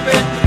stop it.